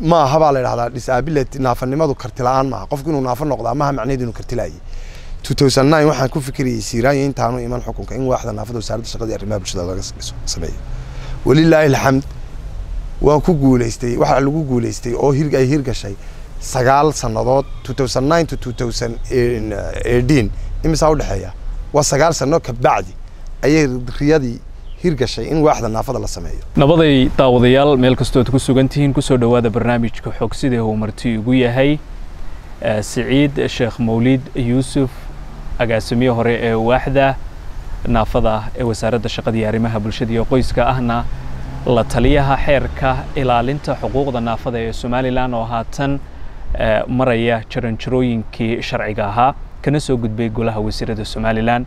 maaha baa la idhahdaa disability naafanimadu karti la'aan maaha. Qofku inuu naafo noqdaa maaha macnaheedu inuu karti laayay. Waxaan ku fikirayay siiraanya intaanu iman xukunka in waaxda naafada wasaaradda shaqada iyo arrimaha bulshada laga sameeyo. Walilaahi alxamd waan ku guuleystay waxaa lagu guuleystay oo hir ay hirgashay sagaal sannadood imisaa udhexeeya waa sagaal sano kabacdi ayay riyadii hirgashay in waaxda naafada la sameeyo. Nabaday daawadayaal meel kastood ku sugan tihiin ku soo dhowaada barnaamijka xog sidee uu marti igu yahay? Siciid sheekh mawlid yuusuf agaasimiye hore ee waaxda naafada ee wasaaradda shaqada iyo arrimaha bulshada iyo qoyska ahna la taliyaha xeerka ilaalinta xuquuqda naafada ee somalilan oo haatan maraya jaranjarooyinkii sharciga ahaa. Kana soo gudbay golaha wasiirada somalilan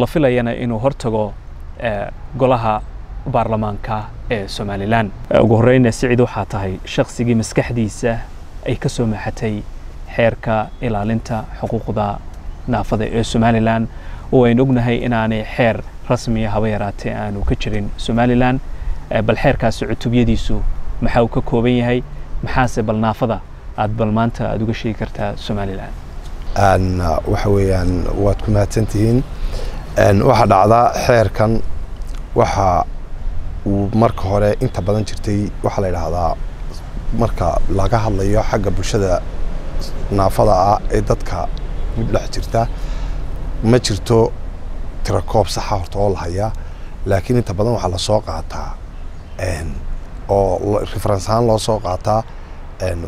la filayana inuu hortago golaha baarlamaanka ee somalilan ugu horreyn siciid waxaa tahay shaksigii maskaxdiisa ay ka soo maxatay xeerka ilaalinta xuquuqda naafada ee somalilan oo aynu ognahay inaanay xeer rasmiya haba yaraatee aanu ka jirin somalilan bal xeerkaasi cutubyadiisu maxaa uu ka kooban yahay? Maxaase bal naafada aad bal maanta aada uga sheegi kartaa somalilan waxa weeyaan waad ku mahadsantihiin waxaa dhacdaa xeerkan waxa uu marka hore inta badan jirtay waxaa la yidhaahdaa marka laga hadlayo xagga bulshada naafada ah ee dadka dhex jirta ma jirto tirakoob saxa horta oo la hayaa. Laakiin inta badan waxaa la soo qaataa oo reference ahaan loo soo qaataa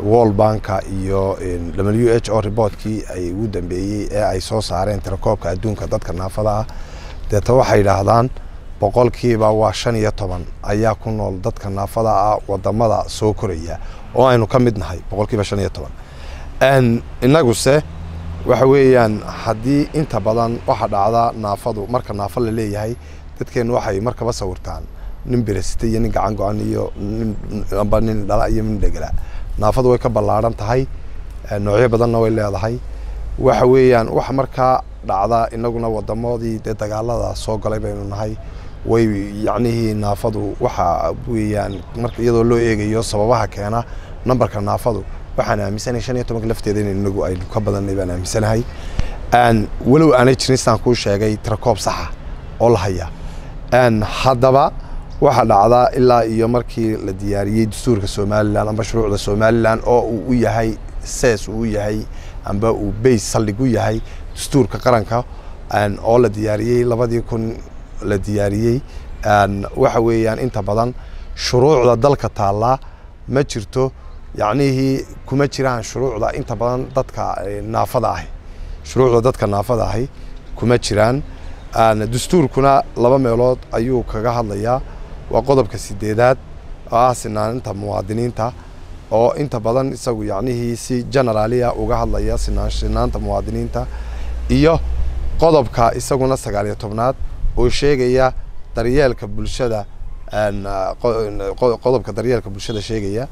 world banka iyo w h o reportkii ay ugu dambeeyey ee ay soo saareen tirakoobka adduunka dadka naafada ah. Deeta waxay yidhaahdaan boqolkiiba waa shan iyo toban ayaa ku nool dadka naafada ah waddamada soo koraya oo aynu ka mid nahay boqolkiiba shan iyo toban. Innaguse waxa weeyaan haddii inta badan waxa dhacda naafadu marka naafo la leeyahay dadkeennu waxay markaba sawirtaan nin beresita iyo nin gacan go-an iyo amba nin dhala iyo nin dhegala naafadu way ka ballaaran tahay noocyo badanna way leedahay. Waxa weeyaan waxa markaa dhacda inaguna wadamadii dee dagaalada soo galay baynu nahay way yacnihii naafadu waxa weeyaan marka iyadoo loo eegayo sababaha keena nambarka naafadu waxaan aaminsanahay shan iyo tobanka lafteeda in inagu aynu ka badanay baan aaminsanahay. Walow aanay jirin sidaan kuu sheegay tirakoob saxa oo la haya. Haddaba waxaa dhacdaa ilaa iyo markii la diyaariyey dastuurka somalilan amba shuruucda somalilan oo uu u yahay sees uu yahay amba uu bays saldhig u yahay dastuurka qaranka. Oo la diyaariyey labadii kun la diyaariyey. Waxa weeyaan inta badan shuruucda dalka taallaa ma jirto yacnihii kuma jiraan shuruucda inta badan dadka naafada ahi. Shuruucda dadka naafada ahi kuma jiraan. Dastuurkuna laba meelood ayuu kaga hadlayaa. Waa qodobka sideedaad oo ah sinaaninta muwaadiniinta oo inta badan isagu yacnihii si generalia uga hadlaya sinaanta muwaadiniinta. Iyo qodobka isaguna sagaaliyo tobnaad oo sheegaya daryeelka bulshada qodobka daryeelka bulshada sheegaya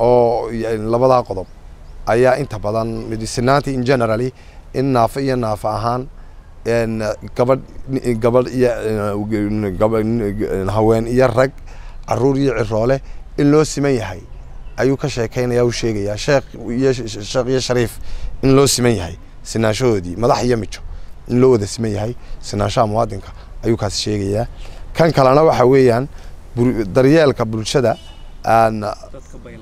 oo labadaa qodob. Ayaa inta badan sinaanti in generally in naafo iyo naafo ahaan gabadh gabadh iyo haween iyo rag carruur iyo ciroole in loo siman yahay. Ayuu ka sheekeynaya u sheegayaa. Sheekh iyo sheekh iyo shariif in loo siman yahay sinaanshahoodii madax iyo mijo in loo wada siman yahay sinaanshaha muwaadinka ayuu kaasi sheegayaa. Kan kalena waxa weeyaan daryeelka bulshada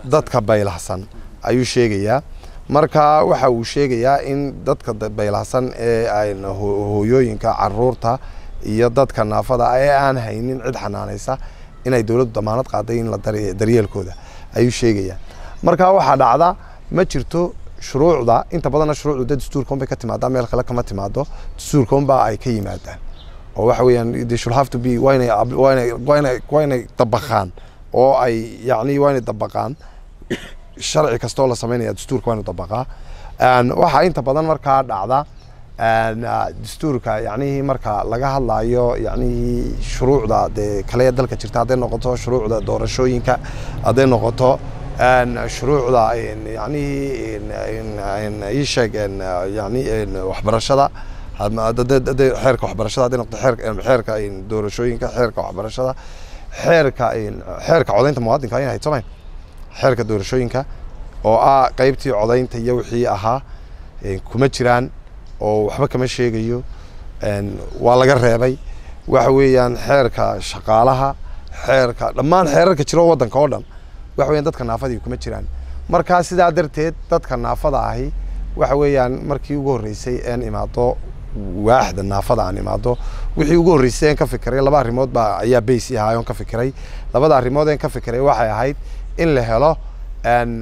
dadka baylahsan ayuu sheegayaa. Marka waxa uu sheegayaa in dadka baylahsan ee hooyooyinka carruurta iyo dadka naafada ee aan haynin cid xanaanaysa inay dowladdu damaanad qaaday in la daryeelkooda ayuu sheegayaa. Marka waxaa dhacda ma jirto shuruucda inta badanna shuruucdu de dastuurka unbay ka timaadaa meel kale kama timaado dastuurka unbaa ay ka yimaadaan oo waxa weeyaan they should have to be waa inay waa inay waa inay waa inay dabaqaan oo ay yacni waa inay dabaqaan sharci kastoo la samaynaya dastuurka waa inu dabaqaa waxaa inta badan markaa dhacda dastuurka yacnihii marka laga hadlayo yacnihii shuruucda dee kale dalka jirta hadday noqoto shuruucda doorashooyinka hadday noqoto shuruucda yacnihii ii sheeg yani waxbarashada xeerka waxbarashada hadday noqoto xeerka doorashooyinka xeerka waxbarashada xeerka xeerka codaynta muwaadinka in hayd samayn xeerka doorashooyinka oo ah qeybtii codaynta iyo wixii ahaa kuma jiraan oo waxba kama sheegayo waa laga reebay waxa weeyaan xeerka shaqaalaha xeerka dhammaan xeerarka jiro waddanka oo dhan waxa weeyaan dadka naafadii kuma jiraan. Markaa sidaa darteed dadka naafada ahi waxa weeyaan markii ugu horreysay een imaado waaxda naafada aan imaado wixii ugu horreysay een ka fikiray laba arrimood baa ayaa baysi ahaa oon ka fikiray. Labada arrimood een ka fikiray waxay ahayd in la helo in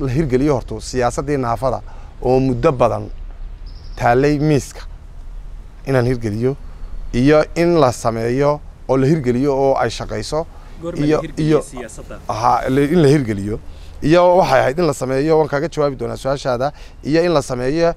la hirgeliyo horto siyaasaddii naafada oo muddo badan taallay miiska. Inaan hirgeliyo iyo in la sameeyo oo la hirgeliyo oo ay shaqayso in la hirgeliyo. Iyo waxay ahayd in la sameeyo waan kaaga jawaabi doonaa su'aashaada iyo in la sameeyo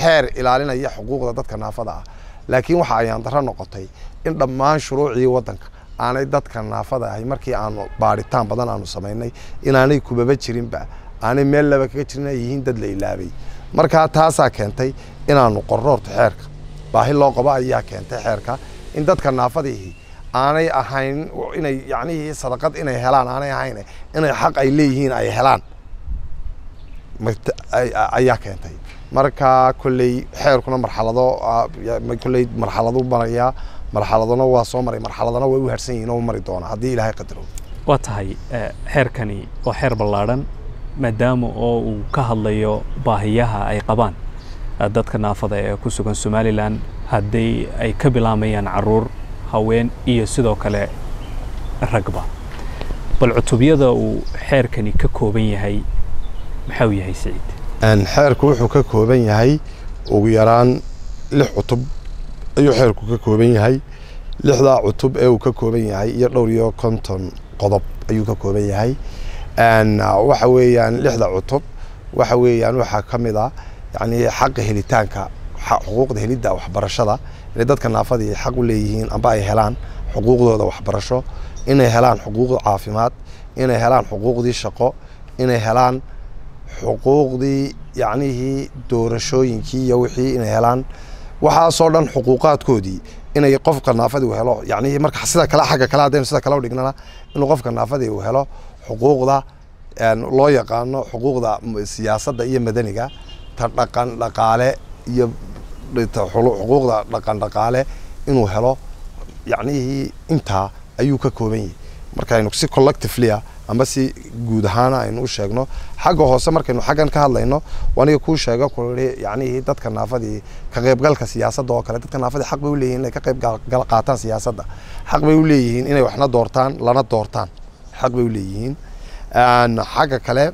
xeer ilaalinaya xuquuqda dadka naafada ah. Laakiin waxa ayaan darro noqotay in dhammaan shuruucii waddanka aanay dadka naafada ahay markii aanu baaritaan badan aanu samaynay inaanay kubaba jirinba aanay meel laba kaga jirin ay yihiin dad la ilaabay. Markaa taasaa keentay inaanu qorroorto xeerka. Baahi loo qabo ayaa keentay xeerka in dadka naafadiihi aanay ahayn inay yacnihii sadaqad inay helaan aanay ahayn inay xaq ay leeyihiin ay helaan. Ayaa keentay. Marka kolley xeerkuna marxalado kolley marxaladu marayaa marxaladuna waa soo maray marxaladana way u harsan yihiin oo mari doona haddii ilaahay qadaro. Waa tahay xeerkani waa xeer ballaadhan maadaama oo uu ka hadlayo baahiyaha ay qabaan. Dadka naafada ee ku sugan somalilan haddii ay ka bilaamayaan carruur haween iyo sidoo kale ragba. Bal cutubyada uu xeerkani ka kooban yahay maxaa uu yahay siciid xeerku wuxuu ka kooban yahay ugu yaraan lix cutub ayuu xeerku ka kooban yahay. Lixdaa cutub ee uu ka kooban yahay iyo dhowr iyo konton qodob ayuu ka kooban yahay. Waxa weeyaan lixda cutub waxa weeyaan waxaa ka mid ah yani xaqa helitaanka xuquuqda helidda waxbarashada inay dadka naafadii xaq u leeyihiin amba ay helaan xuquuqdooda waxbarasho inay helaan xuquuqda caafimaad inay helaan xuquuqdii shaqo inay helaan xuquuqdii yacnihii doorashooyinkii iyo wixii inay helaan. Waxaasoo dhan xuquuqaadkoodii inay qofka naafadii uu helo yacnihii marka sida kale xagga kale haddaynu sida kale u dhignana inuu qofka naafadii uu helo xuquuqda loo yaqaano xuquuqda siyaasadda iyo madaniga ta dhaqan dhaqaale iyo xuquuqda dhaqan dhaqaale inuu helo yacnihii intaa ayuu ka kooban yahay. Markaynu si collectivelya ama si guud ahaana aynu u sheegno xagga hoose markaynu xaggan ka hadlayno aniga kuu sheego kuli yacnihii dadka naafadii ka qaybgalka siyaasadda oo kale dadka naafadii xaq bay u leeyihiin inay ka qayb qaataan siyaasadda. Xaq bay u leeyihiin inay waxna doortaan lana doortaan. Xaq bay u leeyihiin. Xagga kale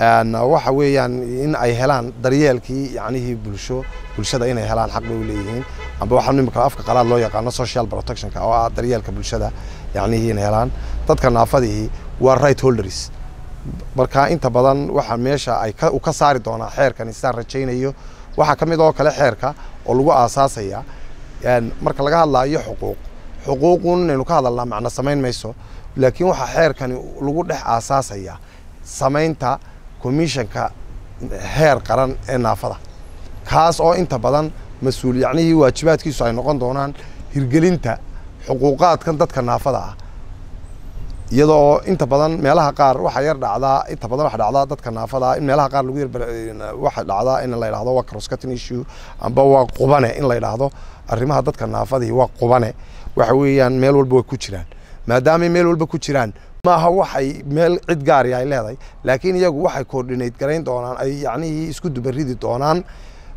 waxa weeyaan in ay helaan daryeelkii yacnihii bulsho bulshada inay helaan xaq bay u leeyihiin. Amba waxaa imika afka qalaad loo yaqaano social protectionka oo ah daryeelka bulshada yacnihii inay helaan. Dadka naafadii waa right holders marka inta badan waxa meesha ay u ka saari doonaa xeerkani sidaan rajaynayo. Waxaa ka mid oo kale xeerka oo lagu aasaasaya marka laga hadlaayo xuquuq. Xuquuqun inaynu ka hadalnaa macno samayn mayso laakiin waxaa xeerkani lagu dhex aasaasaya samaynta commissionka heer qaran ee naafada. Kaas oo inta badan mas'uul yacnihii waajibaadkiisu ay noqon doonaan hirgelinta xuquuqaadkan dadka naafada ah. Iyadoo inta badan meelaha qaar waxaa yar dhacdaa inta badan waxa dhacdaa dadka naafada in meelaha qaar lagu yar waxa dhacdaa in la yidhahdo waa cross-cutting issue amba waa qubane in la yidhaahdo. Arrimaha dadka naafadii waa qubane. Waxa weeyaan meel walba way ku jiraan. Maadaamay meel walba ku jiraan maaha waxay meel cid gaari ay leedahay. Laakiin iyagu waxay coordinate garayn doonaan ay yacnihii isku dubaridi doonaan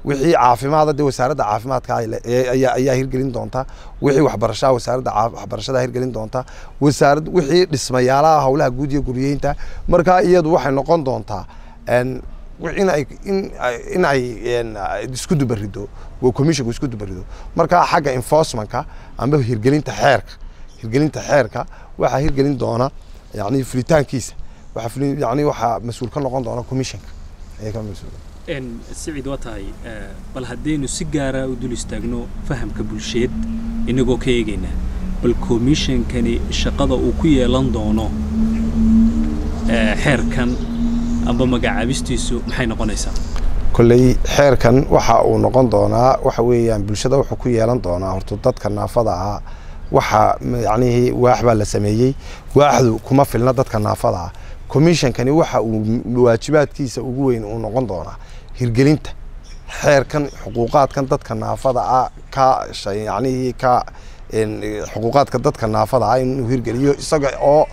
wixii caafimaada dee wasaaradda caafimaadka ayaa hirgelin doonta wixii waxbarashaa wasaaradda waxbarashada hirgelin doonta wasaarad wixii dhismayaalaha howlaha guud iyo guryeynta. Markaa iyadu waxay noqon doontaa inay in ay isku dubarido commissionku isku dubarido markaa xagga enforcementka amba hirgelinta xeerka hirgelinta xeerka waxaa hirgelin doona yani fulitaankiisa yani waxaa mas'uul ka noqon doona commissionka. Ayaa ka mas'uul. Siciid waa tahay bal haddaynu si gaara u dul istaagno fahamka bulsheed inagoo ka eegaynaa bal commissionkani shaqada uu ku yeelan doono xeerkan amba magacaabistiisu maxay noqonaysaa? Kolley xeerkan waxa uu noqon doonaa waxa weeyaan bulshada wuxuu ku yeelan doonaa horta dadka naafada ah waxa yacnihii waax baa la sameeyey. Waaxdu kuma filna dadka naafada ah. Commissionkani waxa uu waajibaadkiisa ugu weyn uu noqon doonaa hirgelinta xeerkan xuquuqaadkan dadka naafada ah ka yacnihii ka xuquuqaadka dadka naafada ah inuu hirgeliyo isaga oo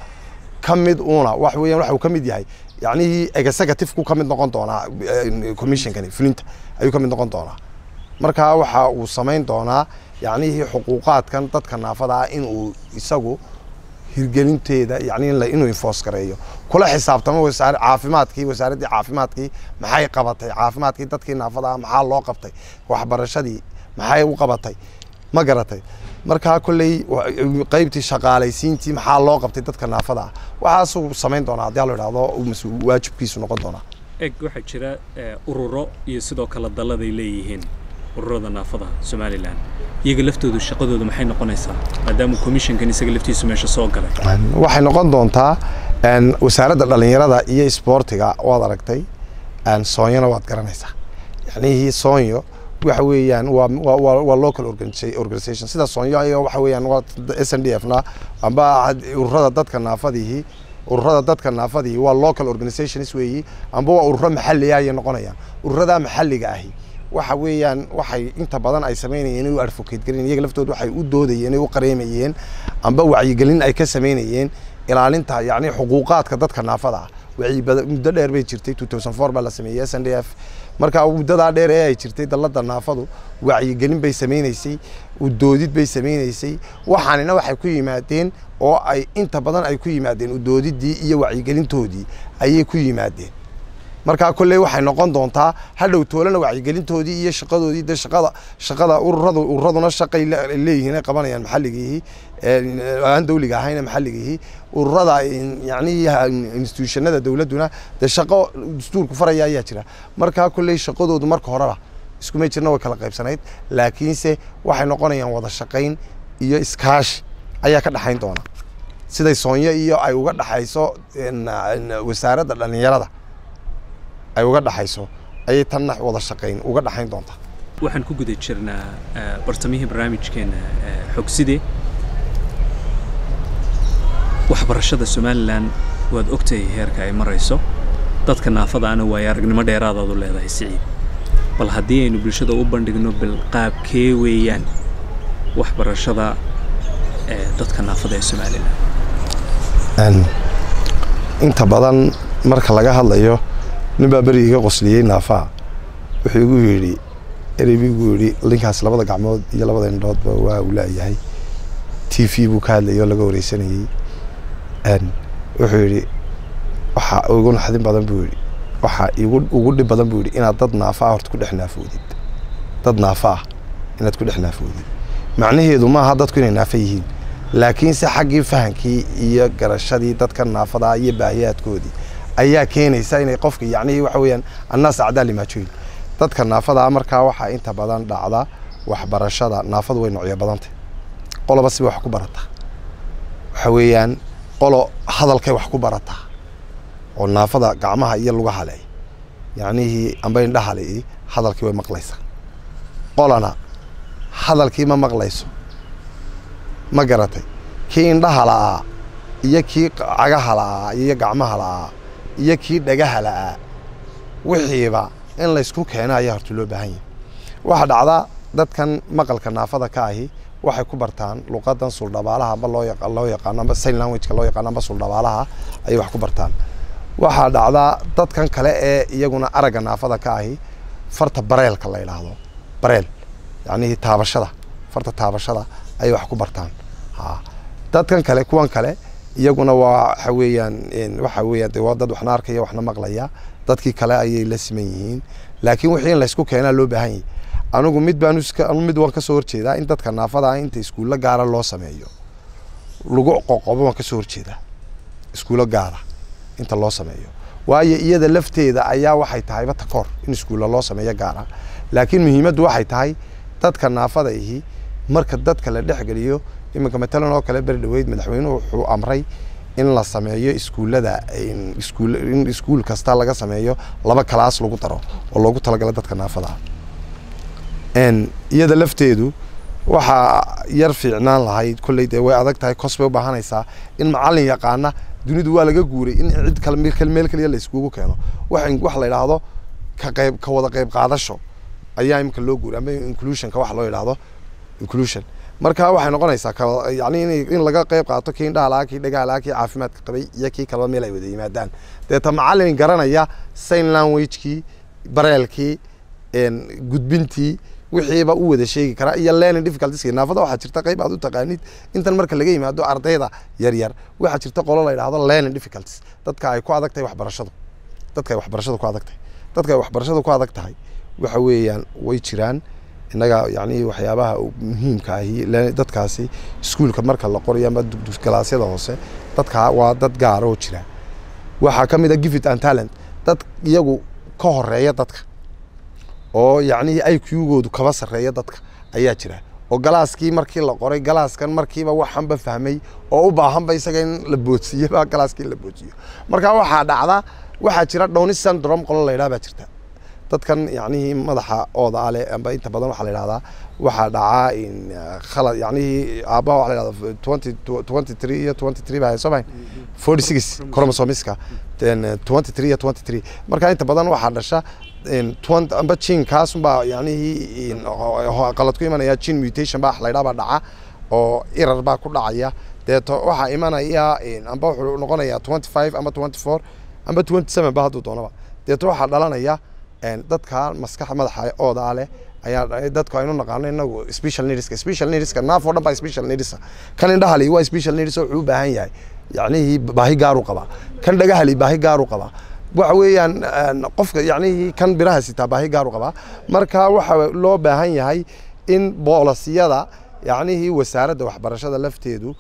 ka mid uuna wax weeyaan waxa uu ka mid yahay. Yacnihii executive-ku ka mid noqon doonaa commissionkani fulinta ayuu ka mid noqon doonaa. Marka waxa uu samayn doonaa yacnihii xuquuqaadkan dadka naafada ah inuu isagu hirgelinteeda yani inuu enforce gareeyo kula xisaabtamo wasaar caafimaadkii wasaaraddii caafimaadkii maxay qabatay? Caafimaadkii dadkii naafada ah maxaa loo qabtay? Waxbarashadii maxay u qabatay? Ma garatay. Markaa kolley qeybtii shaqaalaysiintii maxaa loo qabtay dadka naafada ah? Waxaasuu samayn doonaa haddii lo idhahdo waajibkiisu noqon doonaa. Eg waxaa jira ururo iyo sidoo kale dalladay leeyihiin ururada naafada somalilan iyaga laftoodu shaqadooda maxay noqonaysaa? Maadaama commissionkan isaga laftiisu meesha soo galay. Waxay noqon doontaa wasaaradda dhalinyarada iyo isboortiga waad aragtay soonyona waad garanaysaa. Yacnihii soonyo waxa weeyaan waa local organization. Sida soonyo waxa weeyaan s n d f na amba ururada dadka naafadihi ururada dadka naafadihi waa local organizations weeyi amba waa ururo maxaliya ayay noqonayaan ururada maxalliga ahi waxa weeyaan waxay inta badan ay samaynayeen inay u advocate garin iyaga laftooda waxay u doodayeen ay u qareemayeen amba wacyigelin ay ka samaynayeen ilaalinta yacni xuquuqaadka dadka naafada ah. Muddo dheer bay jirtay two baa la sameeyey s n d f. Marka muddadaa dheer ee ay jirtay dalladda naafadu wacyigelin bay samaynaysay udoodid bay samaynaysay waxaanina waxay ku yimaadeen oo ay inta badan ay ku yimaadeen udoodidii iyo wacyigelintoodii ayay ku yimaadeen markaa kolley waxay noqon doontaa hadhow toolana wacyigelintoodii iyo shaqadoodii de shaqada shaqada ururadu ururaduna shaqay leeyihiin ay qabanayaan maxalligiihii aan dawliga ahayna maxalligiihii. Ururada yacni institutionada dowladduna de shaqo dastuurku faraya ayaa jira. Markaa kolley shaqadoodu marka horeba iskumay jirna way kala qaybsanayd laakiinse waxay noqonayaan wada shaqayn iyo iskaashi ayaa ka dhexayn doona. Siday soonyo iyo ay uga dhexayso wasaaradda dhalinyarada ay uga dhaxayso ayay tanna wada shaqayn uga dhaxayn doontaa waxaan ku guda jirnaa bartamihii barnaamijkeena xogside waxbarashada somalilan waad ogtahay heerka ay marayso. Dadka naafadaana waayo aragnimo dheeraadaad u leedahay siciid. Bal haddii aynu bulshada u bandhigno bal qaabkee weeyaan waxbarashada dadka naafada ee somalilan. Inta badan marka laga hadlayo nin baa beri iga qosliyey naafaa wuxuu igu yidhi ereybu igu yidhi linkaas labada gacmood iyo labada indhoodba waa uu laayahay t v buu ka hadlayay oo laga wareysanayey wuxuu yidhi waxaa igu naxdin badan buu yidhi waxaa ugu dhib badan buu yidhi inaad dad naafa ah horta ku dhex naafoodid dad naafa ah inaad ku dhex naafoodid macnaheedu maaha dadku inay naafa yihiin laakiinse xaggii fahankii iyo garashadii dadka naafadaa iyo baahiyaadkoodii ayaa keenaysa inay qofka yacni waxa weeyaan annaas acdaa limaajoyin dadka naafadaa markaa waxaa inta badan dhacda waxbarashada naafadu way noocyo badantay qoloba siba wax ku barataa waxa weeyaan qolo hadalkay wax ku barataa oo naafada gacmaha iyo lugaha leh yacnihii amba indhaha le hadalkii way maqlaysaa qolana hadalkii ma maqlayso. Ma garatay. Kii indhaha la'aa iyo kii cagaha la'aa iyo gacmaha la'aa iyo kii dhagaha la'aa wixiiba in laysku keeno ayaa horta loo baahan yahay. Waxaa dhacdaa dadkan maqalka naafada ka ahi waxay ku bartaan luqadan suldhabaalaha amba loo yaqa loo yaqaano amba sign languageka loo yaqaano amba suldhabaalaha ayay wax ku bartaan. Waxaa dhacdaa dadkan kale ee iyaguna aragga naafada ka ahi farta bareelka la yidhaahdo bareel yacnihii taabashada farta taabashada ayay wax ku bartaan. Dadkan kale kuwan kale iyaguna waa waxa waxa weeyaan de waa dad waxna arkaya waxna maqlaya dadkii kale ayay la siman yihiin. Laakiin wixii in laysku keenaa loo baahan yahay. Anigu mid baan mid waan ka soo horjeedaa in dadka naafada ah inta iskuulo gaara loo sameeyo. Lagu qoqobo waan ka soo horjeedaa. Iskuulo gaara inta loo sameeyo. Waayo iyada lafteeda ayaa waxay tahayba takoor in iskuulla loo sameeyo gaara. Laakiin muhiimaddu waxay tahay dadka naafada ihi marka dadka la dhexgeliyo iminka matalan oo kale beri dhaweyd madaxweynuhu wuxuu amray in la sameeyo iskuullada iskuul in iskuul kasta laga sameeyo laba kalaas lagu daro oo loogu talagalo dadka naafada. Ah iyada lafteedu waxaa yar fiicnaan lahayd kolley dee way adag tahay kos bay u baahanaysaa in macallin yaqaana dunidu waa laga guuray in cid kale meel kaliya la iskugu keeno. Wax la yidhaahdo ka qayb ka wada qayb qaadasho ayaa imika loo guuray ama inclusionka wax loo yidhaahdo inclusion marka waxay noqonaysaa yani in laga qayb qaato kii indhaha lahaa kii dhagaha lahaa kii caafimaadka qabay iyo kii kaleba meel ay wada yimaadaan. Deeta macallin garanaya sign languagekii bareelkii gudbintii wixiiba u wada sheegi karaa iyo learning difficultieska naafada waxaa jirta qayb aad u taqaanid intan marka laga yimaado ardayda yaryar. Waxaa jirta qolo la yidhaahdo learning difficulties dadka ay ku adag tahay waxbarashadu. Dadka ay waxbarashadu ku adag tahay. Dadka ay waxbarashadu ku adag tahay waxa weeyaan way jiraan innaga yacni waxyaabaha muhiimka ahi dadkaasi iskuulka marka la qorayo ama galaasyada hoose dadka waa dad gaar oo jira. Waxaa ka mid a gifit and talent. Dad iyagu ka horreeya dadka oo yacni iq-goodu kaba sarreeya dadka ayaa jira. Oo galaaskii markii la qoray galaaskan markiiba waxanba fahmay oo u baahanba isaga in la boodsiiyeba galaaskii la boodsiiyo. Marka waxaa dhacda waxaa jira dhowni syndrome qolo la yidhaha baa jirta dadkan yacnihii madaxa ooda ale amba inta badan waxaa la yidhahdaa waxaa dhacaa in khalad yacnihii aabbaha waxaa la yidhahdaa twenty three iyo twenty three baa soo mahayn forty six chromosomiska twenty three iyo twenty three marka inta badan waxaa dhasha amba jinkaasunbaa yacnihii qalad ku imanaya jin mutation baa la yidhaha baa dhaca oo irar baa ku dhacaya. Deeto waxaa imanaya amba wuxuu noqonayaa twenty five amba twenty four amba twenty seven ba hadduu doonaba deeto waxaa dhalanaya dadka maskaxa madaxa ooda leh ayaa dadku aynu naqaano inagu special needska special needska naaf dhan baa special needsa kan indhahali waa special needs wuxuu u baahan yahay. Yacnihii baahi gaar qabaa kan dhagahali baahi gaar qabaa waxa weeyaan qofka yacnihii kan biraha sitaa baahi gaar qabaa marka waxa loo baahan yahay in boolasiyada yacnihii wasaaradda waxbarashada lafteedu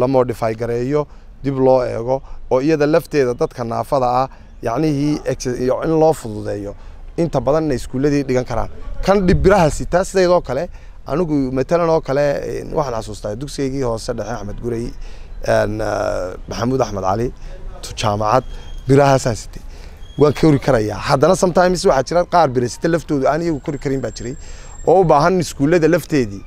la modify gareeyo dib loo eego oo iyada lafteeda dadka naafada ah yacnihii in loo fududeeyo inta badan inay iskuulladii dhigan karaan. Kan dhibiraha sitaa sideedoo kale anigu matalan oo kale waxaan xasuustaa dugsigaygii hoose dhexe axmed gurey maxamuud axmed cali jaamacad birahaasaan sitay. Waan kori karayaa. Haddana sometimes waxaa jira qaar bira sita laftoodu aan iyagu kori karin baa jiray. Oo u baahan iskuullada lafteedii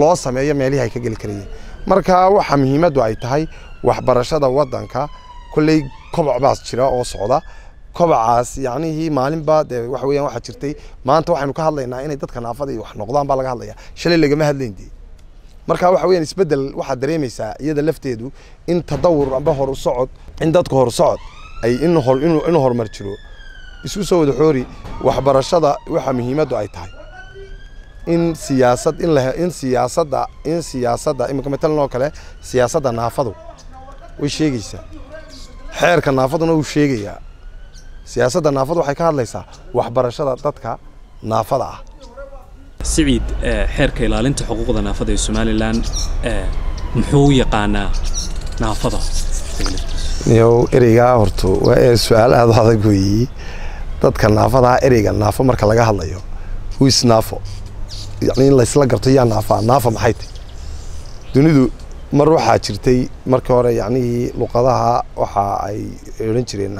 loo sameeyo meelihii ay ka geli karayeen. Marka waxa muhiimaddu ay tahay waxbarashada waddanka kolley koboc baas jira oo socda kobacaas yacnihii maalinba dee waxa weeyaan waxaa jirtay. Maanta waxaynu ka hadlaynaa inay dadka naafada iyo wax noqdaan baa laga hadlaya shalay lagama hadlayn dee. Marka waxa weeyaan isbeddel waxaad dareemaysaa iyada lafteedu in tadawur amba hor u in dadku hor socod ay in hor inuu in horumar jiro. Isu soo wada xoori waxbarashada waxa muhiimaddu ay tahay. In siyaasad in la in siyaasadda in siyaasadda imika matalan oo kale siyaasadda naafadu way sheegaysaa. Xeerka naafaduna wuu sheegayaa siyaasadda naafadu waxay ka hadlaysaa waxbarashada dadka naafada ah. Siciid xeerka ilaalinta xuquuqda naafada ee somalilan muxuu yaqaanaa naafada? Yow ereygaa horto waa ee su'aal aada u adag weeyi. Dadka naafadaa ereyga naafo marka laga hadlayo wis naafo? Yacni in laysla garto yaa naafaa naafa maxay tahy dunidu mar waxaa jirtay markii hore yacnihii luqadaha waxa ay odhan jireen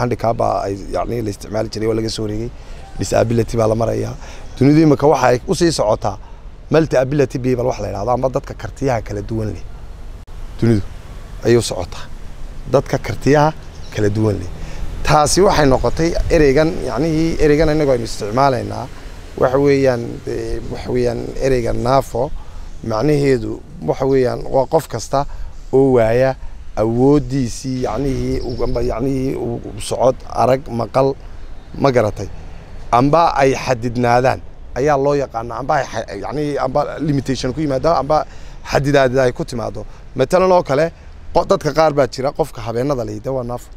handicaba ay yani la isticmaali jiray waa laga soo wareegay disability baa la marayaa dunidu imika waxa ay u sii socotaa multi ability people wax la yidhahdo ama dadka kartiyaha kala duwan leh. Dunidu ayuu socotaa. Dadka kartiyaha kala duwan leh. Taasi waxay noqotay ereygan yacnihii ereygan inagoo aynu isticmaalaynaa. Waxa weeyaan waxa weeyaan ereyga naafo macnaheedu waxa weeyaan waa qof kasta oo waaya awooddiisii yacnihii yacnihii socod arag maqal ma garatay. Amba ay xadidnaadaan. Ayaa loo yaqaana amba ay amba limitation ku yimaado amba xadidaadid ay ku timaado. Matalan oo kale dadka qaar baa jira qofka habeenada layida waa naafo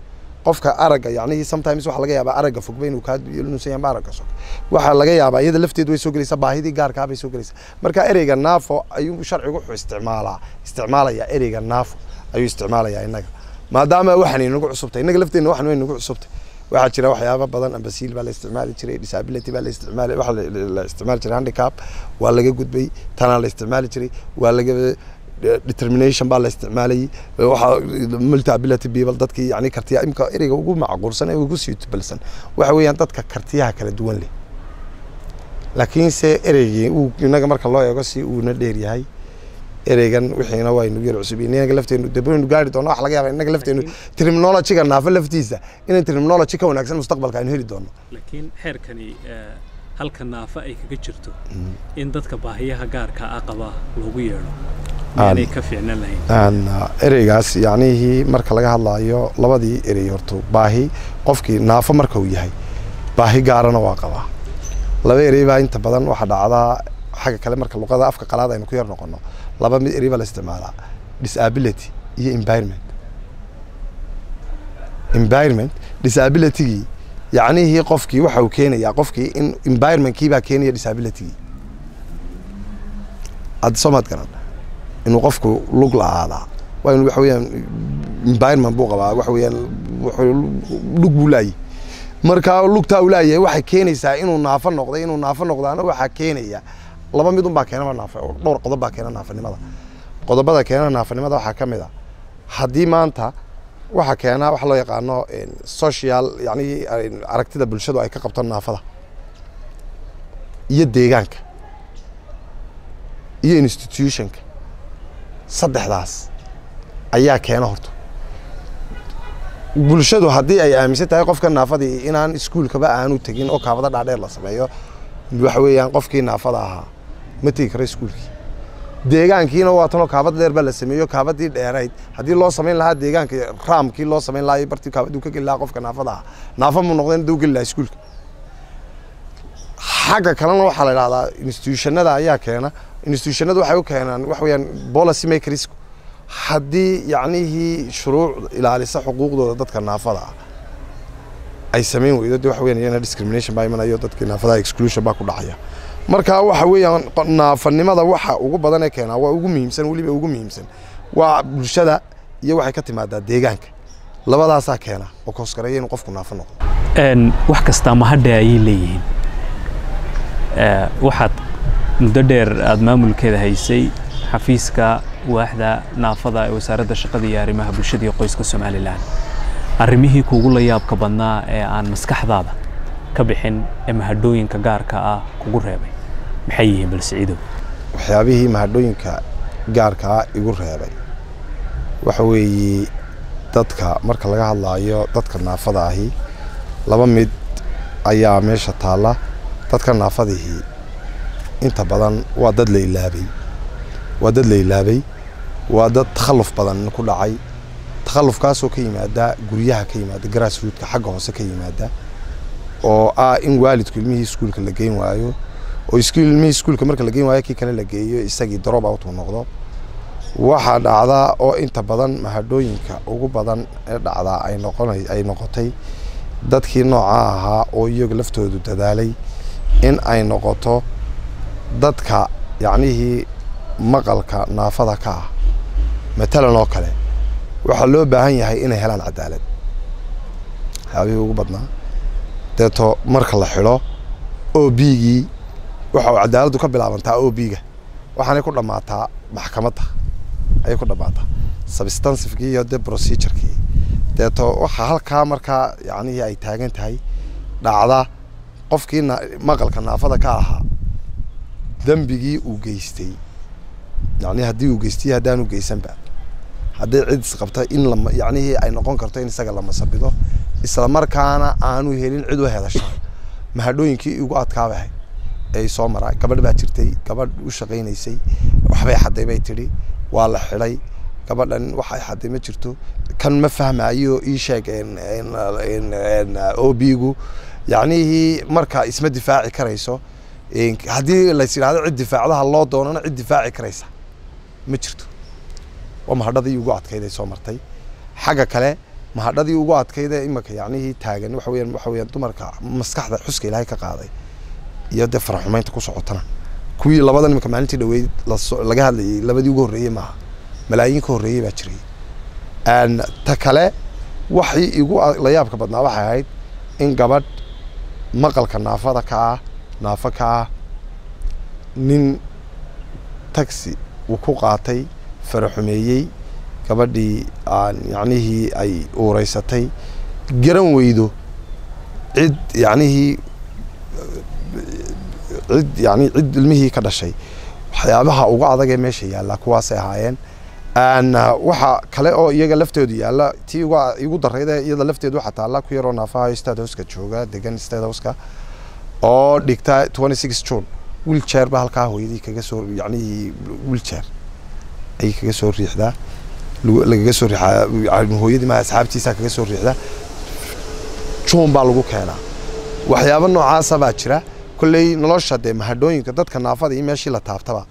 qofka aragga yacnihii sometimes waxaa laga yaabaa aragga fogba inuu kaa nuusan yahay aragga sog waxaa laga yaabaa iyada lafteedu way soo gelaysaa baahidii gaarkaa bay soo gelaysaa marka ereyga naafo ayuu sharcigu wuxuu isticmaalaa isticmaalayaa ereyga naafo ayuu isticmaalayaa innaga. Maadaama waxaan inagu cusubtay innaga lafteenna waxan inagu cusubtay. Waxaa jira waxyaaba badan ambasiil baa la isticmaali jiray disability baa la isticmaali waxa la isticmaali jiray handicap waa laga gudbay tanaa la isticmaali jiray waa laga determination baa la isticmaalayay waxa multiability people dadkii yani kartiya imka ereyga ugu macquulsan ee ugu suitbalsan waxa weeyaan dadka kartiyaha kala duwan leh. Laakiinse ereygii uu inaga marka loo eego si uuna dheer yahay ereygan wixiina waynu yar cusub inaga lafteenu debanu gaari doona wax laga yaaba inaga lafteenu terminologyga naafo laftiisa. Inay terminology ka wanaagsan mustaqbalka aynu heli doono. Laakiin xeerkani halka naafo ay kaga jirto in dadka baahiyaha gaarka ah qaba loogu yeedho. Aanay ka fiicnan lahayn. ereygaas yacnihii marka laga hadlaayo labadii erey horto baahi qofkii naafo marka uu yahay baahi gaarana waa qabaa laba erey baa inta badan waxaa dhacdaa xagga kale marka luqada afka qalaad aynu ku yar noqono laba mid erey baa la isticmaalaa disability iyo environment. Environment disabilitygii yacnihii qofkii waxa uu keenayaa qofkii in environmentkii baa keenaya disabilitygii hadda soo maad garan inuu qofku lug la-aadaa waa inu waxa weeyaan environment buu qabaa waxa weeyaan lug buu laayay. Marka lugtaa uu laayahay waxay keenaysaa inuu naafo noqday inuu naafo noqdaana waxaa keenaya. Laba mid un baa keenaba naafo dhowr qodob baa keena naafanimada qodobada keena naafanimada waxaa ka mid a. Haddii maanta waxaa keena waxa loo yaqaano social yani aragtida bulshadu ay ka qabto naafada iyo deegaanka iyo institutionka. Saddexdaas ayaa keena horto bulshadu haddii ay aaminsan tahay qofka naafadii inaan iskuolkaba aanu tegin oo kaabada dhaadheer la sameeyo waxa weeyaan qofkii naafada ahaa ma tegi karo iskuolkii deegaankiina waa tanoo kaabad dheer baa la sameeyo kaabadii dheerayd. Haddii loo samayn lahaa deegaanka raamkii loo samayn lahaa bartii kaabaduu ka geli lahaa qofka naafada ahaa naafo mu noqdeen duu geli lahaa iskuolka xagga kalena waxaa la idhahdaa institutionada ayaa keena. Institutionadu waxay u keenaan waxa weeyaan policy makersku haddii yacnihii shuruuc ilaalisa xuquuqdooda dadka naafada ah ay samayn weydo de waxa weyan iyana discrimination baa imanayo dadkii naafadaha exclusion baa ku dhacaya marka waxa weeyaan naafanimada waxa ugu badan ee keenaa waa ugu muhiimsan weliba ugu muhiimsan waa bulshada iyo waxay ka timaadaa deegaanka. Labadaasaa keena oo koosgareeya inuu qofku naafo noqdo wax kastaa mahadhe ayay leeyihiin. Waxaad muddo dheer aada maamulkeeda haysay xafiiska waaxda naafada ee wasaaradda shaqada iyo arrimaha bulshada iyo qoyska somalilan. Arrimihii kuugu la yaabka badnaa ee aan maskaxdaada ka bixin ee mahadhooyinka gaarka ah kugu reebay maxay yihiin bal siciidow waxyaabihii mahadhooyinka gaarkaa igu reebay. Waxa weeye dadka marka laga hadlaayo dadka naafada ahi laba mid ayaa meesha taalla. Dadka naafadihii inta badan waa dad la ilaabay. Waa dad la ilaabay. Waa dad takhalluf badan ku dhacay. Takhallufkaasoo ka yimaada guryaha ka yimaada grassrootka xagga hoose ka yimaada oo ah in waalidku ilmihii iskuulka la geyn waayo oo ilmihii iskuulka marka la geyn waayo kii kale la geeyo isagii drop out uu noqdo. Waxaa dhacdaa oo inta badan mahadhooyinka ugu badan ee dhacdaa ay noqotay dadkii noocaa ahaa oo iyaga laftoodu dadaalay in ay noqoto dadka yacnihii maqalka naafada ka ah. Matalan oo kale waxaa loo baahan yahay inay helaan cadaalad. Waxyaabihii ugu badnaa deeto marka la xidho o bigii waxa uu cadaaladdu ka bilaabantaa o biga waxaanay ku dhammaataa maxkamadda. Ayay ku dhammaataa. Substancivekii iyo de procedurkii deeto waxaa halkaa markaa yacnihii ay taagan tahay dhacda qofkii maqalka naafada ka ahaa dembigii uu geystay. Yani haddii uu geystay haddaanu geysanba. Hadday cid isqabta in la yacnihii ay noqon karto in isaga la masabido isla markaana aanu helin cid u hedashaa mahadhooyinkii igu adkaabahay ee soo maraa gabadh baa jirtay gabadh u shaqaynaysay. Waxbay xadday bay tidhi waa la xidhay. Gabadhan waxay xadday ma jirto. Kan ma fahmayo ii sheeg o bigu yacnihii marka isma difaaci karayso haddii lays yidhahdo cid difaacdaha loo doonana cid difaaci karaysa. Ma jirto. Waa mahadhadii ugu adkayday soo martay. Xagga kale mahadhadii ugu adkayda imika yacnihii taagan waxa weyaan waxa weyaan dumarka maskaxda xuska ilaahay ka qaaday iyo dee faraxumaynta ku socotana. Kuwii labadan imika maalintii dhaweyd laga hadlayay labadii ugu horreeyey maaha. Malaayiin ka horreeyey baa jiray. Ta kale waxii igu layaabka badnaa waxay ahayd in gabadh maqalka naafada ka ah naafo ka ah nin taxi uu ku qaatay faraxumeeyey gabadhii yacnihii ay uureysatay garan weydo cid yacnihii cid yani cid ilmihii ka dhashay. Waxyaabaha ugu adag ee meesha yaalla kuwaasay ahaayeen. Waxa kale oo iyaga laftoodu yaalla tii igu darayda iyada lafteedu waxaa taalla ku yaroo naafaha state houseka jooga degan state houseka oo dhigta twenty six june. Wheelchair ba halkaa hooyadii kaga soo yacnihii wheelchair ayay kaga soo riixdaa. Lagaga soo riixaa hooyadii ma asxaabtiisa kaga soo riixdaa. Juun baa lagu keenaa. Waxyaabo noocaasa baa jira kolley nolosha dee mahadhooyinka dadka naafada iyo meeshii la taabtaba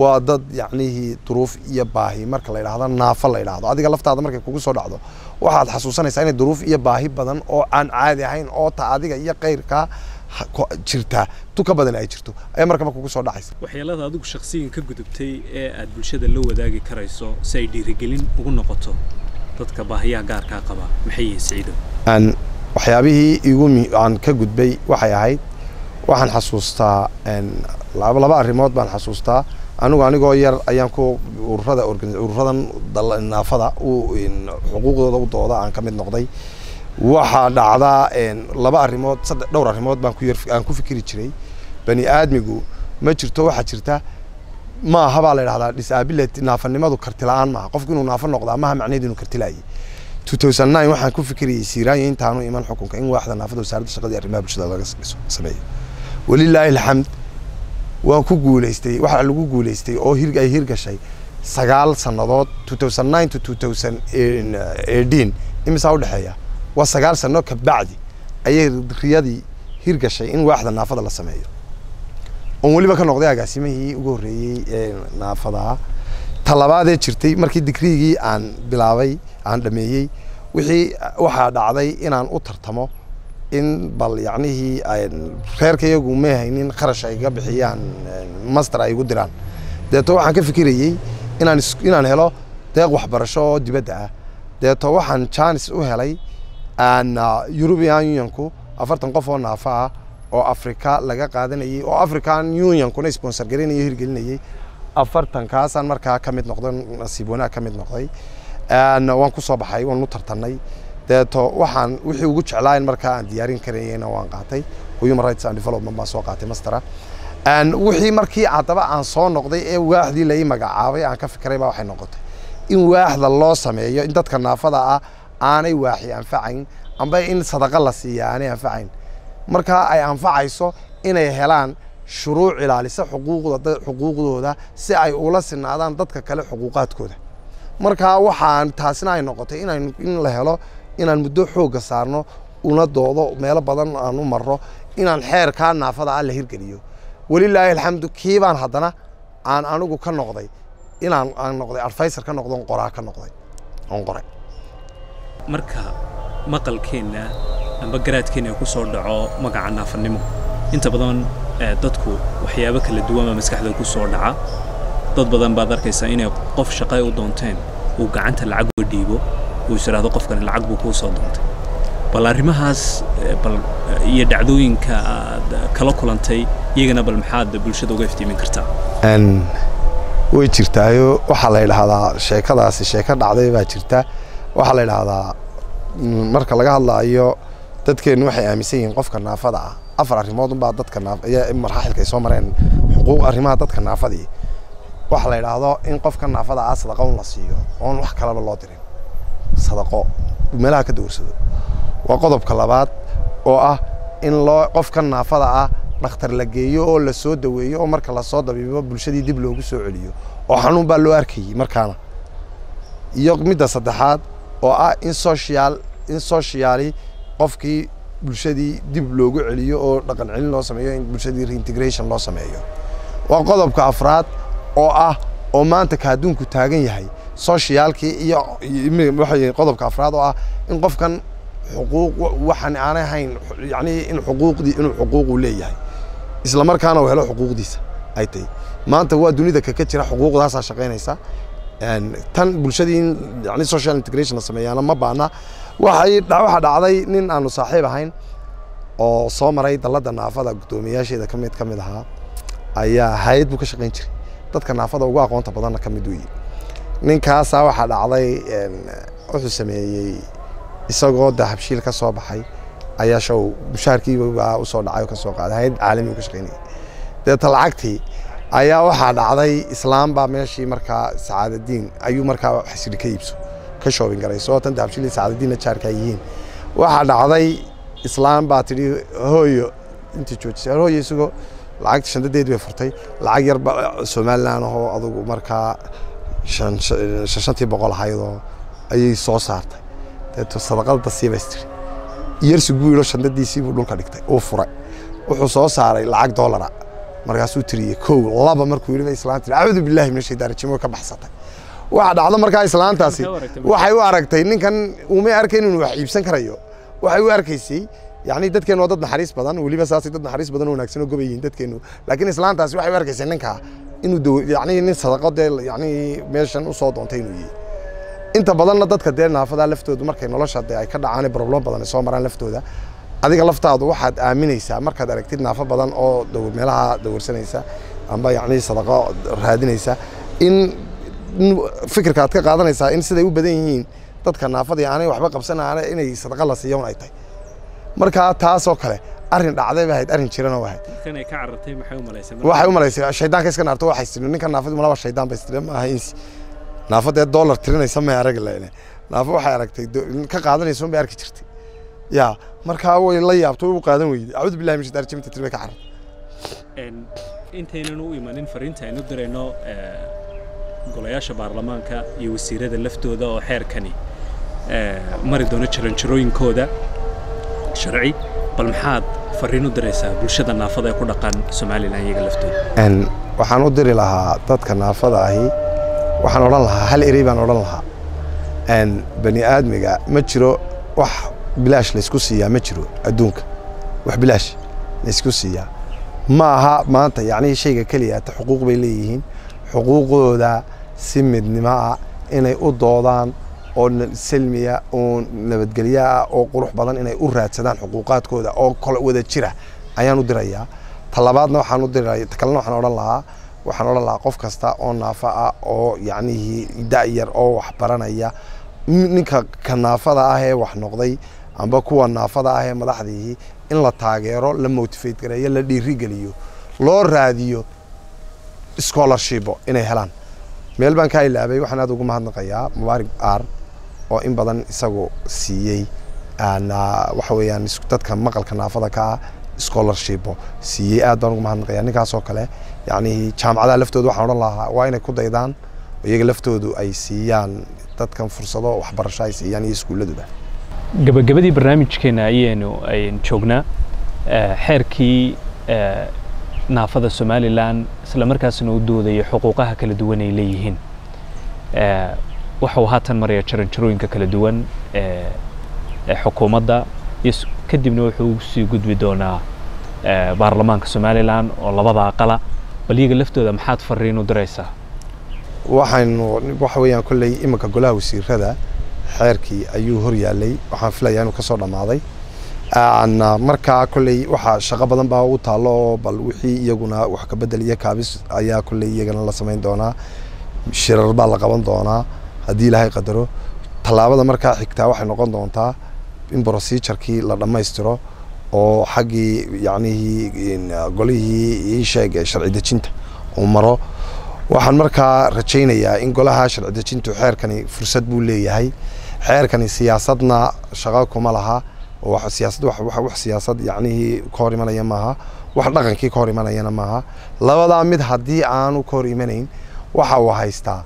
waa dad yacnihii duruuf iyo baahi marka la yidhaahdo naafo la yidhaahdo. Adiga laftaada markay kugu soo dhacdo waxaad xasuusanaysaa inay duruuf iyo baahi badan oo aan caadi ahayn oo ta adiga iyo kayrkaa jirtaa tu ka badan ay jirto ayaa markaba kugu soo dhacaysa. Waxyeelada adigu shakhsiyan ka gudubtay ee aad bulshada la wadaagi karayso si ay dhiirigelin ugu noqoto dadka baahiyaha gaarkaa qaba maxay yihiin siciido waxyaabihii igu aan ka gudbay waxay ahayd waxaan xasuustaa laba arrimood baan xasuustaa. Anigu anigoo yar ayaan ku ururada ururadan naafada xuquuqdooda u dooda aan ka mid noqday. Waxaa dhacdaa laba arrimood saddex dhowr arrimood baan aan ku fikiri jiray. Bani aadmigu ma jirto waxaa jirta maaha baa la yidhahdaa disability naafanimadu karti la'aan maaha. Qofku inuu naafo noqdaa maaha macnaheedu inuu karti waxaan ku fikirayay siiraanya intaanu iman xukunka in waaxda naafada wasaaradda shaqadii arrimaha bulshada laga sameeyo walilaahi alxamd waan ku guuleystay waxaa lagu guuleystay oo hir ay hirgashay sagaal sannadood two thousand nine to two thousand eighteen imisaa waa sagaal sano kabacdi ayay riyadii hirgashay in waaxda naafada la sameeyo. Oon weliba ka noqday agaasimihii ugu horreeyey ee naafadaha talabaadee jirtay markii digriigii aan bilaabay aan dhameeyey wixii waxaa dhacday inaan u tartamo in bal yacnihii reerka iyagu may haynin kharash ay ga bixiyaan master ay igu diraan. Deeto waxaan ka fikirayey inaan helo deeq waxbarasho oo dibadda ah. Deeto waxaan janis u helay european unionku afartan qof oo naafa ah oo africa laga qaadanayey oo african unionkuna sponsor garinayo hirgelinayey afartankaasaan markaa ka mid noqday nasiib wanaag ka mid noqday. Waan ku soo baxay waan u tartanay deeto waxaan wixii ugu jeclaa in markaa aan diyaarin karayena waan qaatay. Human rights and development baan soo qaatay mastera. Wixii markii haddaba aan soo noqday ee waaxdii lai magacaabay aan ka fikiray baa waxay noqotay. In waaxda loo sameeyo in dadka naafada ah aanay waaxi anfacayn amba in sadaqa la siiya aanay anfacayn. Markaa ay anfacayso inay helaan shuruuc ilaalisa xuquuqda xuquuqdooda si ay ula sinaadaan dadka kale xuquuqaadkooda. Markaa waxaan taasina ay noqotay in la helo inaan muddo xoogga saarno una doodo meelo badan aan u marro inaan xeerkaa naafada ah la hirgeliyo. Welilaahi alxamdu kiibaan haddana aan anigu ka noqday inaan aan noqday advisor ka noqdo qoraa ka noqday. Oon qoray. Marka maqalkeenna amba garaadkeenna ku soo dhaco magaca naafanimo inta badan dadku waxyaabo kala duwan baa maskaxda ku soo dhaca. Dad badan baad arkaysaa inay qof shaqay u doonteen uu gacanta lacag uga dhiibo uu is idhaahdo qofkani lacag buu kuu soo doontay. Bal arrimahaas bal iyo dhacdooyinka aad kala kulantay iyagana bal maxaad bulshada uga iftiimin kartaa. Way jirtaayo. Waxaa la yidhaahdaa sheekadaasi sheeko dhacday baa jirta. Waxaa la yidhaahdaa marka laga hadlaayo dadkeennu waxay aaminsan yihiin qofka naafada ah. Afar arrimood unbaa dadka maraaxilka ay soo mareen. Xuquuq arrimaha dadka naafadii. Waxa la yidhaahdo in qofka naafada ah sadaqa un la siiyo oon wax kalaba loo dirin sadaqo meelaha ka dowrsado. Waa qodobka labaad oo ah in loo qofka naafada ah dhakhtar la geeyo oo la soo daweeyo oo marka la soo dabiibo bulshadii dib loogu soo celiyo. Oo xanuun baa loo arkayey markaana. Iyo midda saddexaad oo ah in social in sociali qofkii bulshadii dib loogu celiyo oo dhaqan celin loo sameeyo in bulshadii reintegration loo sameeyo. Waa qodobka afraad oo ah oo maanta ka adduunku taagan yahay socialkii iyo waxa qodobka afraad oo ah in qofkan xuquuq waxaan aanay ahayn yacni in xuquuqdii inuu xuquuqu leeyahay. Isla markaana uu helo xuquuqdiisa ay tahay. Maanta waa dunida kaka jira xuquuqdaasaa shaqaynaysa. Tan bulshadii in yani social integration la sameeyaana ma baana waxay waxaa dhacday nin aanu saaxiib ahayn oo soo maray dalladda naafada guddoomiyaasheeda ka mid ka mid ahaa ayaa hay'ad buu ka shaqayn jiray. Dadka naafada ugu aqoonta badanna ka mid weeye ninkaasaa waxaa dhacday wuxuu sameeyey isagoo dahabshiil ka soo baxay. Ayaa show mushaarkiiba u soo dhacay oo ka soo qaaday. Hay'ad caalami u ka deeta lacagtii ayaa waxaa dhacday islaam baa meeshii markaa sacaadadiin ayuu markaa xasiri ka iibso ka shoobin garayso tan dahabshili sacaadadiinna jaarka ay yihiin. Waxaa dhacday islaam baa tidhi hooyo intii joojisay hooyo isagoo lacagta shandadeed bay furtay. Lacag yarba somalilan ahoo adugu markaa shantii boqol ahaydoo ayay soo saartay. Deeto sadaqada siibays tiri yarsi buu yidho shandadiisii buu dhulka dhigtay uu furay. Wuxuu soo saaray lacag doolara markaasuu tiriyey kow laba markuu yidhi bay islaan tiri acuudu billahi min ashaytaan rajiim way ka baxsatay. Waxaa dhacdo markaa islaantaasi waxay u aragtay ninkan umay arkayn inuu wax iibsan karayo. Waxay u arkaysay yani dadkeenu waa dad naxariis badan weliba saasay dad naxariis badan oo wanaagsan oo goba yihiin dadkeenu laakiin islaantaasi waxay u arkaysay ninka inuu yani nin sadaqo dee yani meeshan u soo doontay inuu yihi inta badanna dadka dee naafadaa laftoodu markay nolosha dee ay ka dhacaan problem badan ay soo maraan laftooda adiga laftaadu waxaad aaminaysaa markaad aragtid naafo badan oo meelaha dawarsanaysa amba yani sadaqo raadinaysa in fikirka ka qaadanaysaa in siday u badan yihiin dadka naafadii aanay waxba qabsanaan inay sadaqa la siiya un ay tahay markaa taasoo kale arrin dhacday ba ahayd arrin jiran oo ahayd waxay u malaysay shaydaanka iska naarto waxay tiri ninka naafadii malaba shaydaan bay tiri maaha insi. Naafo dee dollar tirinaysa may arag lene naafo waxay aragtay ka qaadanaysa un bay arki jirtay. Ya markaa way la yaabto u qaadan weyday acuudu billahi min shaytaan rajim tiri bay ka carartay. Intaynan u imanin fariinta aynu dirayno golayaasha baarlamaanka iyo wasiirada laftooda oo xeerkani. Mari doono jaranjarooyinkooda sharci bal maxaad fariin u diraysaa bulshada naafada ee ku dhaqan somalilan iyaga laftooda waxaan u diri lahaa dadka naafada ahi waxaan odhan lahaa hal erey baan odhan lahaa. Bani aadmiga ma jiro wax bilaash laysku siiyaa ma jiro adduunka. Wax bilaash laysku siiyaa. Ma aha maanta yacni shayga keliya xuquuq bay leeyihiin. Xuquuqdooda si midnimo ah inay u doodaan oo salmiya oo nabadgelyo ah oo qurux badan inay u raadsadaan xuquuqaadkooda oo kole wada jira ayaan u dirayaa talabaadna waxaan u diraya kalena waxaan odhan lahaa waxaan odhan lahaa qof kasta oo naafa ah oo yacnihii da'yar oo wax baranaya. Ninka ka naafada ah ee wax noqday amba kuwa naafada ah ee madaxdiihii in la taageero la motivate gareeyo la dhiirigeliyo loo raadiyo scholarshipo inay helaan. Meel baan ka ilaabay waxaan aad ugu mahadnaqayaa mubaarig aar oo in badan isagu siiyey waxa weeyaan dadka maqalka naafada ka ah scholarshipo. Siiyey aad baan ugu mahadnaqayaa ninkaasoo kale yacni jaamacadaha laftooda waxaan odhan lahaa waa inay ku daydaan iyaga laftoodu ay siiyaan dadkan fursado waxbarasho ay siiyaan iyo iskuulladuba gabagabadii barnaamijkeena ayaynu aynu joognaa xeerkii naafada somalilan isla u doodaya xuquuqaha kala duwan ay leeyihiin waxau haatan maraya jaranjarooyinka kala duwan ee xukuumadda. Iyo kadibna wuxuu sii gudbi doonaa baarlamaanka somalilan oo labada aqala. Bal iyaga laftooda maxaad fariin u diraysaa waxaynu waxa weeyaan kolley iminka golaha wasiirada xeerkii ayuu hor yaalay waxaan filayaa inuu ka soo dhammaaday. Markaa kolley waxaa shaqo badan baa u taallo oo bal wixii iyaguna wax ka bedel iyo kaabis ayaa kolley iyagana la samayn doonaa. Shirar baa la qaban doonaa haddii ilaahay qadaro tallaabada markaa xigtaa waxay noqon doontaa in procedurkii la dhammaystiro oo xaggii yacnihii golihii ii sheeg sharci dejinta uu maro. Waxaan markaa rajaynayaa in golaha sharci dejintu xeerkani fursad buu leeyahay. Xeerkani siyaasadna shaqo kuma laha siyaasad wax siyaasad yacnihii ka hor imanaya maaha wax dhaqankii ka hor imanayana maaha. Labadaa mid haddii aanu ka hor imanayn waxa uu haystaa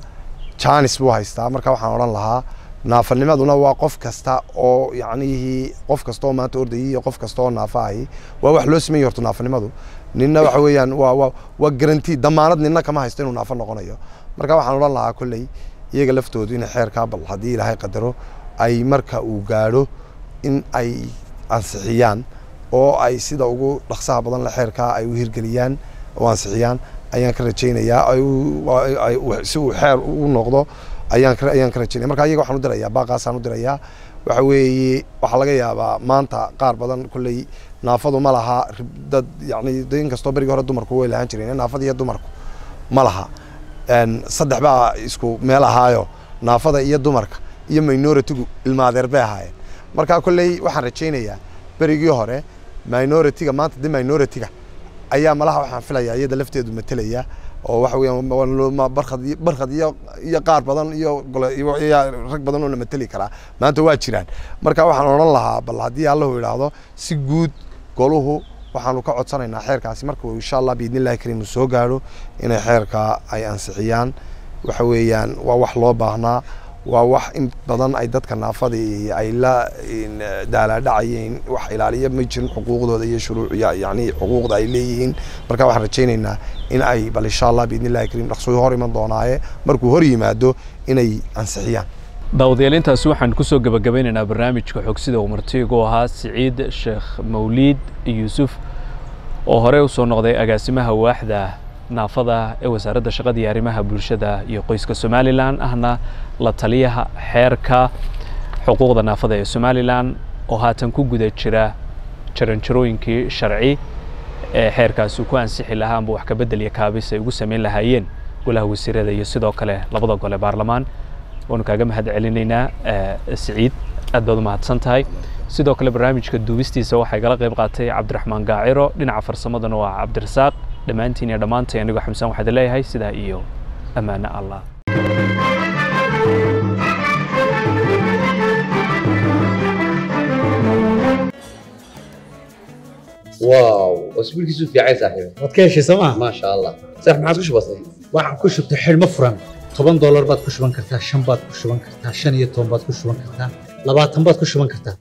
janis buu haystaa. Marka waxaan odhan lahaa naafanimaduna waa qof kasta oo yacnihii qof kasta oo maanta ordayay qof kasta oo naafa ahi waa wax loo sameeyey horto naafanimadu. Ninna waxa weeyaan waa waa waa damaanad ninna kama haysto inuu naafo noqonayo. Marka waxaan odhan lahaa kolley iyaga laftoodu inay xeerkaa bal. Haddii ilaahay qadaro ay marka uu gaadho in ay ansixiyaan oo ay sida ugu dhaqsaha badan le xeerkaa ay u hirgeliyaan oo ansixiyaan ayaan ka rajaynayaa. Si uu xeer u noqdo ayaan ka rajaynaya marka iyaga waxaan u dirayaa baaqaasaan u dirayaa. Waxa weeye waxaa laga yaabaa maanta qaar badan kolley naafadu ma laha dad yacni in kastoo berigii hore dumarku way lahaan jireen naafada iyo dumarku ma laha. Saddex baa isku meel ahaayo naafada iyo dumarka iyo minoritigu ilmaadeer bay ahaayeen. Marka kolley waxaan rajaynayaa berigii hore minoritiga maanta de minoritiga ayaa malaha waxaan filayaa iyada lafteedu matelaya oo waxa weeyaan ma- barkhad iyo- iyo qaar badan iyo rag badan oo la mateli karaa. Maanta waa jiraan. Marka waxaan odhan lahaa bal haddii allahu idhaahdo si guud goluhu waxaanu ka codsanaynaa xeerkaasi. Marka insha allah biidnillahi kariim uu soo gaadho inay xeerka ay ansixiyaan. Waxa weeyaan waa wax loo baahnaa waa wax in badan ay dadka naafadii ay la in, daalaadhacayeen wax ilaaliya ma jirin xuquuqdooda iyo shuruuc ya- yacni xuquuqda ay leeyihiin. Marka waxaan rajaynaynaa in ay bal insha allah biidnillahi kariim dhaqsooy hor iman doonaaye. Markuu hor yimaado inay ansixiyaan. Daawadayaal intaasi waxaan ku soo gebagabeynaynaa barnaamijka xogsida uu martiigu ahaa siciid sheekh mawliid yuusuf oo hore u soo noqday agaasimaha waaxda naafada ee wasaaradda shaqada iyo arrimaha bulshada iyo qoyska somalilan ahna la taliyaha xeerka xuquuqda naafada ee somalilan oo haatan ku guda jira jaranjarooyinkii sharci ee xeerkaasi ku ansixi lahaa amba wax ka bedel iyo kaabis ay ugu sameyn lahaayeen golaha wasiirada iyo sidoo kale labada gole baarlamaan. Waanu kaaga mahad celinaynaa siciid aad baad u mahadsan tahay sidoo kale barnaamijka duubistiisa waxaa igala qayb qaatay cabdiraxmaan gaaciro dhinaca farsamadana waa cabdirasaaq dhammaantiin iyo dhammaantay anigoo xamsaan waxaad leeyahay sidaa iyo ammaano allah واو اسبوع كيسو في عايز صاحبي waad ka heshay sooma ما شاء الله صح ما عاد وش بصي waxaan ku shubtay xidhmo furan toban doolar baad ku shuban kartaa shan baad ku shuban kartaa shan iyo toban baad ku shuban kartaa labaatan baad ku shuban kartaa